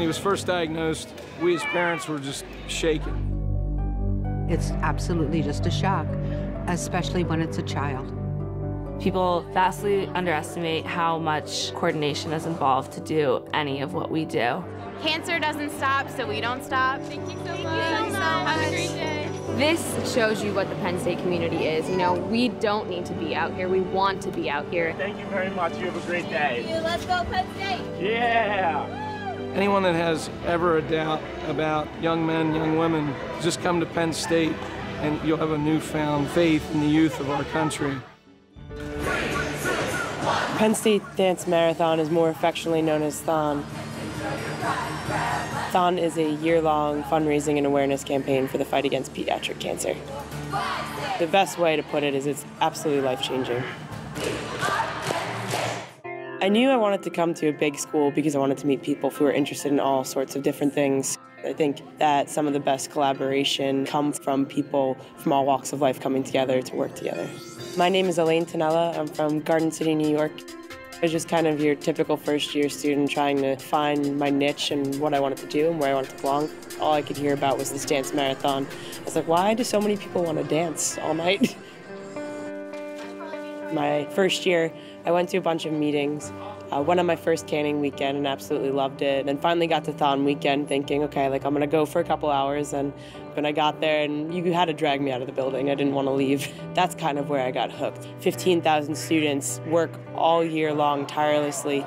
When he was first diagnosed, we as parents were just shaken. It's absolutely just a shock, especially when it's a child. People vastly underestimate how much coordination is involved to do any of what we do. Cancer doesn't stop, so we don't stop. Thank you so Thank much. You so much. Have a great day. This shows you what the Penn State community is. You know, we don't need to be out here. We want to be out here. Thank you very much. You have a great day. Thank you. Let's go Penn State. Yeah. Anyone that has ever a doubt about young men, young women, just come to Penn State and you'll have a newfound faith in the youth of our country. Penn State Dance Marathon is more affectionately known as Thon. Thon is a year-long fundraising and awareness campaign for the fight against pediatric cancer. The best way to put it is it's absolutely life-changing. I knew I wanted to come to a big school because I wanted to meet people who are interested in all sorts of different things. I think that some of the best collaboration comes from people from all walks of life coming together to work together. My name is Elaine Tanella. I'm from Garden City, New York. I was just kind of your typical first year student trying to find my niche and what I wanted to do and where I wanted to belong. All I could hear about was this dance marathon. I was like, why do so many people want to dance all night? my first year, I went to a bunch of meetings. Uh, went on my first canning weekend and absolutely loved it. And finally got to Thon weekend thinking, okay, like I'm gonna go for a couple hours. And when I got there, and you had to drag me out of the building, I didn't want to leave. That's kind of where I got hooked. 15,000 students work all year long tirelessly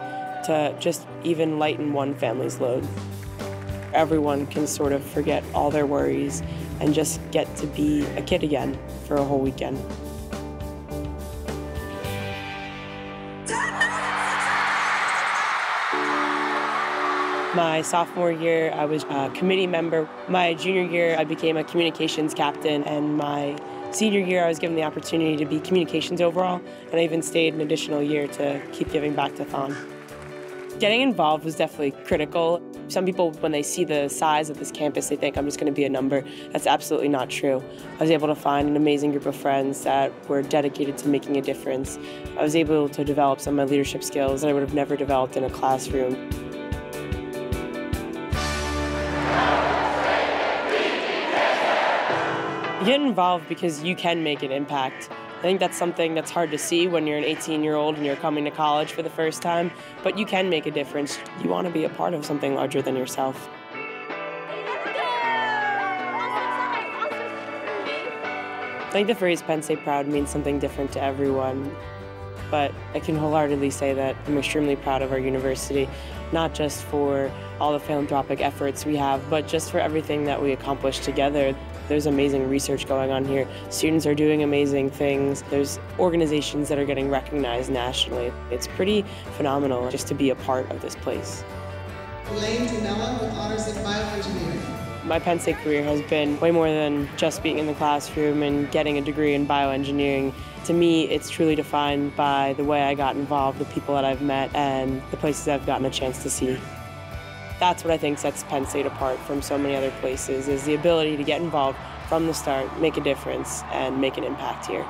to just even lighten one family's load. Everyone can sort of forget all their worries and just get to be a kid again for a whole weekend. My sophomore year, I was a committee member. My junior year, I became a communications captain, and my senior year, I was given the opportunity to be communications overall, and I even stayed an additional year to keep giving back to Thon. Getting involved was definitely critical. Some people, when they see the size of this campus, they think I'm just going to be a number. That's absolutely not true. I was able to find an amazing group of friends that were dedicated to making a difference. I was able to develop some of my leadership skills that I would have never developed in a classroom. Get involved because you can make an impact. I think that's something that's hard to see when you're an 18 year old and you're coming to college for the first time, but you can make a difference. You want to be a part of something larger than yourself. I think the phrase Penn State Proud means something different to everyone, but I can wholeheartedly say that I'm extremely proud of our university, not just for all the philanthropic efforts we have, but just for everything that we accomplished together. There's amazing research going on here. Students are doing amazing things. There's organizations that are getting recognized nationally. It's pretty phenomenal just to be a part of this place. Elaine Tonella with honors in bioengineering. My Penn State career has been way more than just being in the classroom and getting a degree in bioengineering. To me, it's truly defined by the way I got involved, the people that I've met, and the places I've gotten a chance to see that's what I think sets Penn State apart from so many other places is the ability to get involved from the start, make a difference, and make an impact here.